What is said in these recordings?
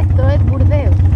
esto es Burdeos.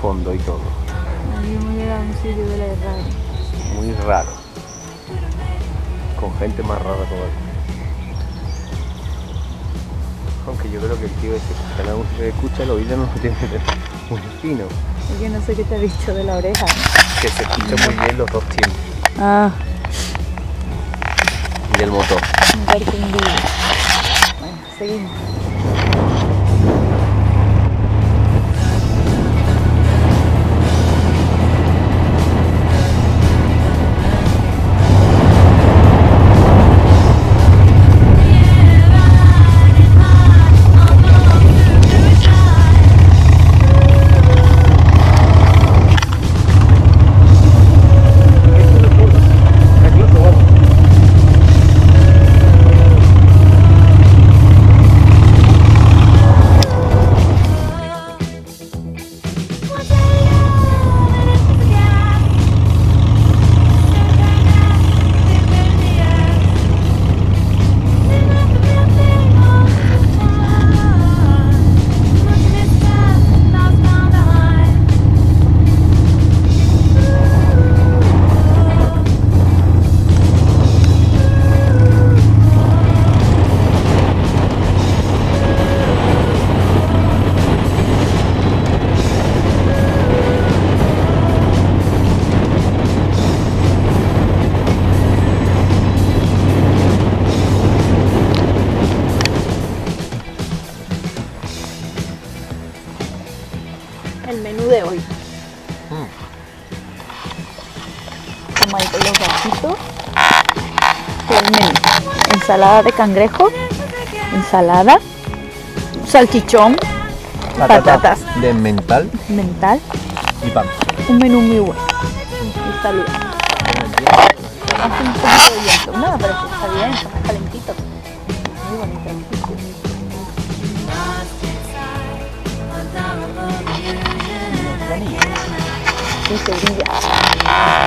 Fondo y todo. A un sitio de la raro. Muy raro. Con gente más rara todavía. Aunque yo creo que el tío ese que la música escucha, el oído no lo tiene muy fino. Es que no sé qué te ha dicho de la oreja. Que se escucha muy bien los dos tiempos. Ah, Y del motor. un. Bueno, seguimos. Hoy. Con los. Ensalada de cangrejo. Ensalada. Salchichón. Patatas. de mental Mental. y pan. Un menú muy bueno. Y salud. Hace un poquito de viento. No, pero sí está bien, está calentito. Muy bonito. El sitio. Sí, se brilla. Más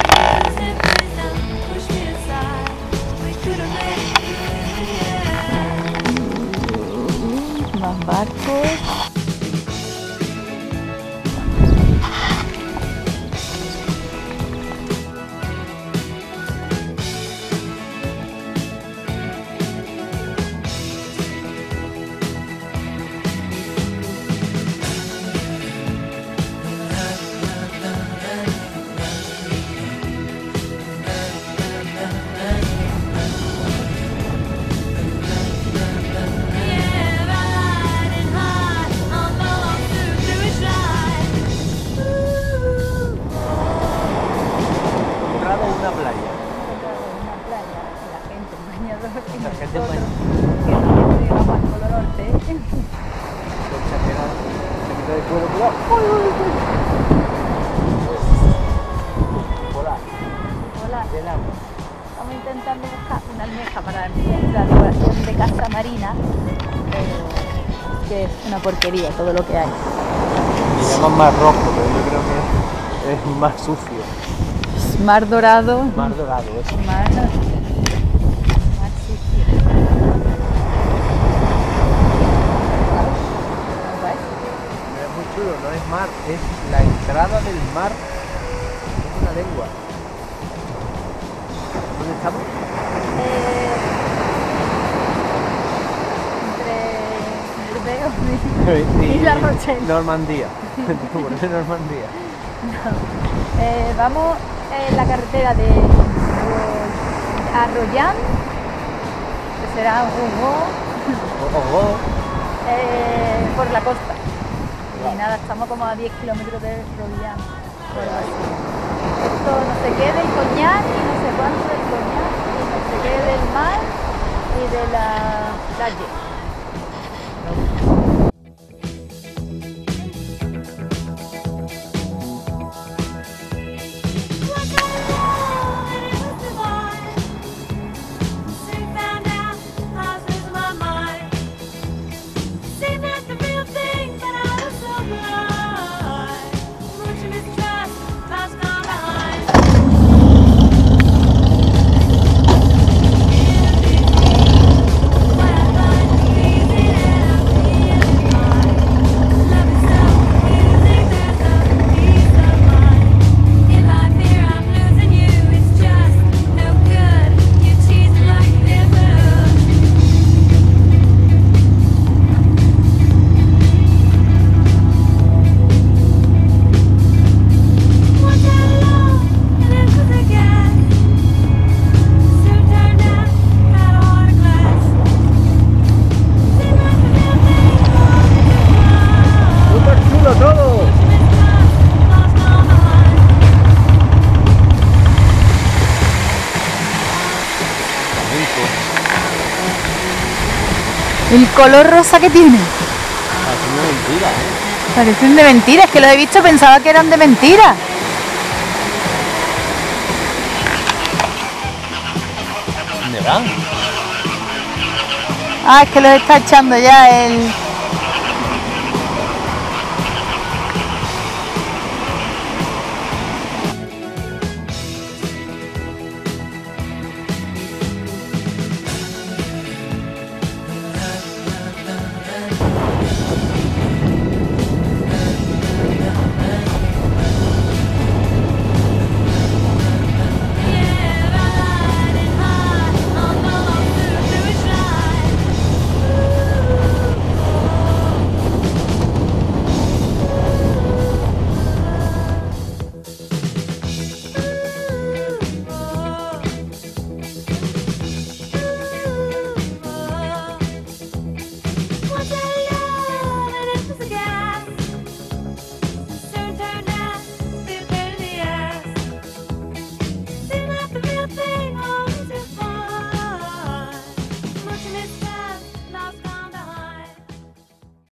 del agua. Estamos intentando buscar una almeja para la de casa marina, pero que es una porquería todo lo que hay. Le llaman mar rojo, pero yo creo que es más sucio. Mar dorado, Mar dorado, eso. mar sucio. ¿Ves? Es muy chulo, no es mar, es la entrada del mar. Es una lengua. ¿Dónde estamos? Eh, entre y, y La Rochelle. Normandía. ¿Por qué Normandía? Eh, vamos en la carretera de Arroyán, que será un Ojo. eh, por la costa. Y nada, estamos como a 10 kilómetros de Rollán. o algo así. Esto no sé qué del coñac y no sé cuánto del coñac y no sé qué del mar y de la calle. El color rosa que tiene. Es una mentira, ¿eh? Parecen de mentira, es que lo he visto, pensaba que eran de mentira. ¿Dónde van? Ah, es que los está echando ya el,